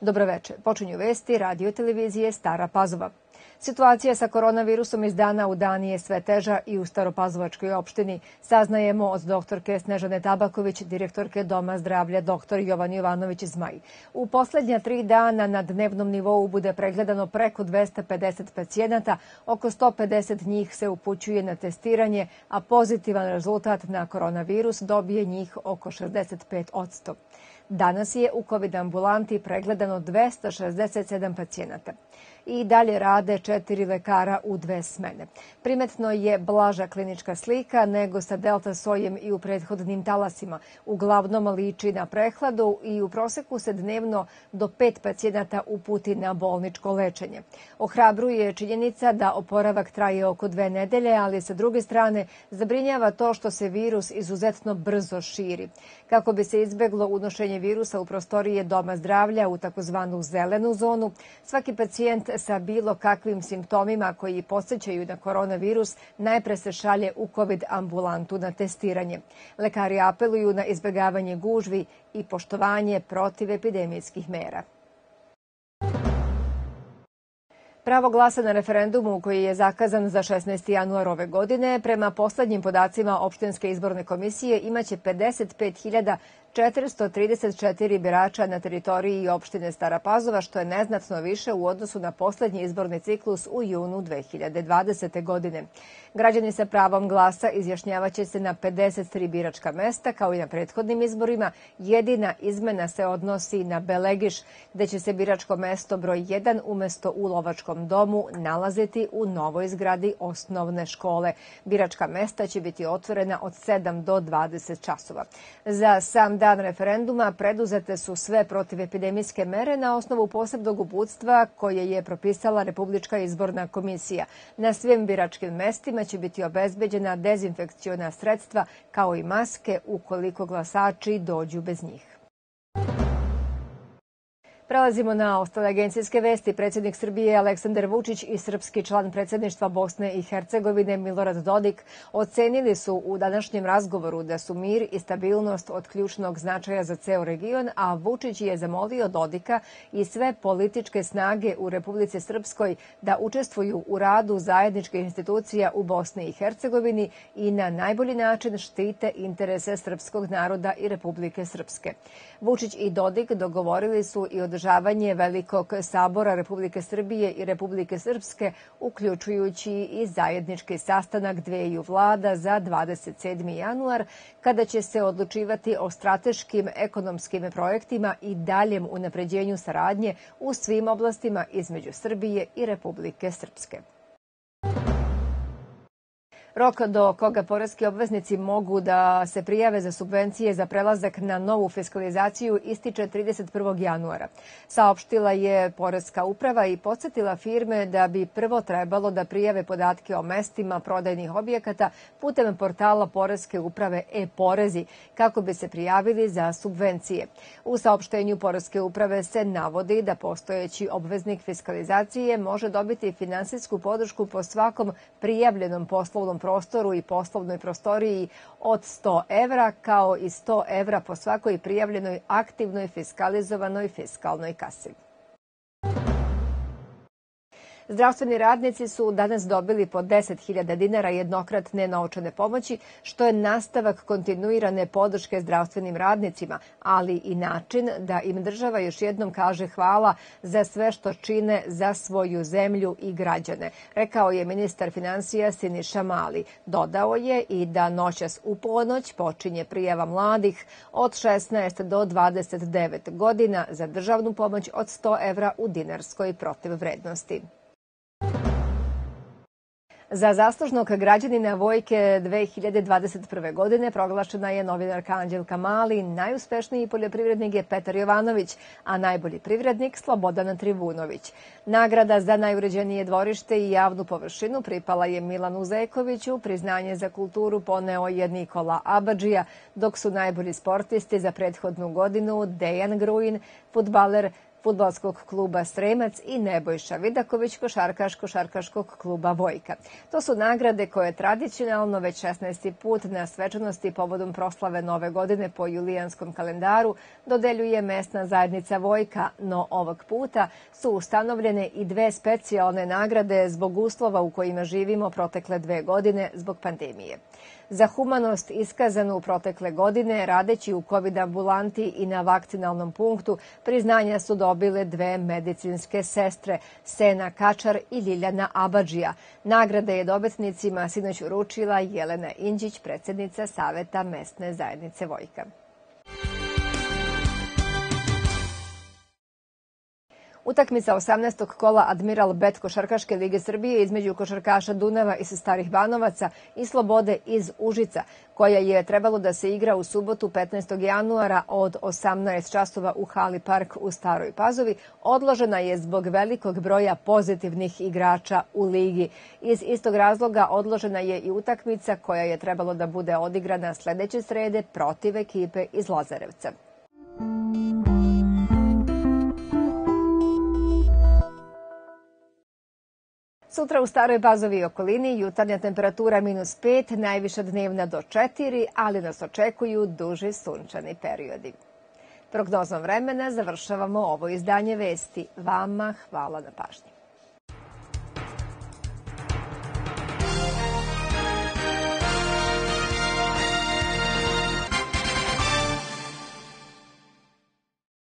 Dobroveče. Počinju vesti radio televizije Stara Pazova. Situacija sa koronavirusom iz dana u dan je sve teža i u Staropazovačkoj opštini. Saznajemo od doktorke Snežane Tabaković, direktorke Doma zdravlja dr. Jovan Jovanović Zmaj. U poslednja tri dana na dnevnom nivou bude pregledano preko 250 pacijenata, oko 150 njih se upućuje na testiranje, a pozitivan rezultat na koronavirus dobije njih oko 65 odsto. Danas je u COVID ambulanti pregledano 267 pacijenata i dalje rade četiri lekara u dve smene. Primetno je blaža klinička slika nego sa delta sojem i u prethodnim talasima. Uglavnom liči na prehladu i u proseku se dnevno do pet pacijenata uputi na bolničko lečenje. Ohrabruje činjenica da oporavak traje oko dve nedelje, ali sa druge strane zabrinjava to što se virus izuzetno brzo širi. Kako bi se izbeglo unošenje virusa u prostorije Doma zdravlja u takozvanu zelenu zonu, svaki pacijent sa bilo kakvim simptomima koji posjećaju na koronavirus najpre se šalje u COVID ambulantu na testiranje. Lekari apeluju na izbegavanje gužvi i poštovanje protiv epidemijskih mera. Pravo glasa na referendumu koji je zakazan za 16. januar ove godine, prema poslednjim podacima Opštinske izborne komisije imaće 55.000 434 birača na teritoriji opštine Stara Pazova, što je neznatno više u odnosu na poslednji izborni ciklus u junu 2020. godine. Građani sa pravom glasa izjašnjavaće se na 53 biračka mesta, kao i na prethodnim izborima. Jedina izmena se odnosi na Belegiš, gde će se biračko mesto broj 1 umesto u Lovačkom domu nalaziti u novoj zgradi osnovne škole. Biračka mesta će biti otvorena od 7 do 20 časova. Za sam dan referenduma preduzete su sve protivepidemijske mere na osnovu posebnog uputstva koje je propisala Republička izborna komisija. Na svim biračkim mestima će biti obezbeđena dezinfekciona sredstva kao i maske ukoliko glasači dođu bez njih. Prelazimo na ostale agencijske vesti. Predsjednik Srbije Aleksandar Vučić i srpski član predsjedništva Bosne i Hercegovine Milorad Dodik ocenili su u današnjem razgovoru da su mir i stabilnost od ključnog značaja za ceo region, a Vučić je zamolio Dodika i sve političke snage u Republici Srpskoj da učestvuju u radu zajedničkih institucija u Bosni i Hercegovini i na najbolji način štite interese srpskog naroda i Republike Srpske. Vučić i Dodik dogovorili su i održavanje Velikog sabora Republike Srbije i Republike Srpske, uključujući i zajednički sastanak dveju vlada za 27. januar, kada će se odlučivati o strateškim ekonomskim projektima i daljem unapređenju saradnje u svim oblastima između Srbije i Republike Srpske. Rok do koga poreski obveznici mogu da se prijave za subvencije za prelazak na novu fiskalizaciju ističe 31. januara. Saopštila je Poreska uprava i podsjetila firme da bi prvo trebalo da prijave podatke o mestima prodajnih objekata putem portala Poreske uprave e-porezi kako bi se prijavili za subvencije. U saopštenju Poreske uprave se navodi da postojeći obveznik fiskalizacije može dobiti finansijsku podršku po svakom prijavljenom poslovnom prostoru i poslovnoj prostoriji od 100 evra, kao i 100 evra po svakoj prijavljenoj aktivnoj fiskalizovanoj fiskalnoj kasi. Zdravstveni radnici su danas dobili po 10.000 dinara jednokratne novčane pomoći, što je nastavak kontinuirane podrške zdravstvenim radnicima, ali i način da im država još jednom kaže hvala za sve što čine za svoju zemlju i građane, rekao je ministar financija Siniša Mali. Dodao je i da noćas u ponoć počinje prijava mladih od 16 do 29 godina za državnu pomoć od 100 evra u dinarskoj protivvrednosti. Za zaslužnog građanina Vojke 2021. godine proglašena je novinarka Anđelka Mali, najuspešniji poljoprivrednik je Petar Jovanović, a najbolji privrednik Slobodan Trivunović. Nagrada za najuređenije dvorište i javnu površinu pripala je Milanu Zekoviću, priznanje za kulturu poneo je Nikola Abadžija, dok su najbolji sportisti za prethodnu godinu Dejan Gruin, futbaler futbalskog kluba Sremac i Nebojša Vidaković, košarkaš košarkaškog kluba Vojka. To su nagrade koje tradicionalno već 16. put na svečanosti povodom proslave nove godine po julijanskom kalendaru dodeljuje mesna zajednica Vojka, no ovog puta su ustanovljene i dve specijalne nagrade zbog uslova u kojima živimo protekle dve godine zbog pandemije za humanost iskazanu u protekle godine radeći u COVID ambulanti i na vakcinalnom punktu priznanja su dobile dve medicinske sestre, Sena Kačar i Ljiljana Abadžija. Nagrade je dobetnicima sinoć uručila Jelena Inđić, predsednica Saveta mesne zajednice Vojka. Utakmica 18. kola Admiral Bet košarkaške lige Srbije između košarkaša Dunava iz Starih Banovaca i Slobode iz Užica, koja je trebalo da se igra u subotu 15. januara od 18 časova u Hali Park u Staroj Pazovi, odložena je zbog velikog broja pozitivnih igrača u ligi. Iz istog razloga odložena je i utakmica koja je trebalo da bude odigrana sledeće srede protiv ekipe iz Lazarevca. Sutra u Staroj Bazovi okolini jutarnja temperatura minus 5, najviša dnevna do 4, ali nas očekuju duži sunčani periodi. Prognozom vremena završavamo ovo izdanje vesti. Vama hvala na pažnji.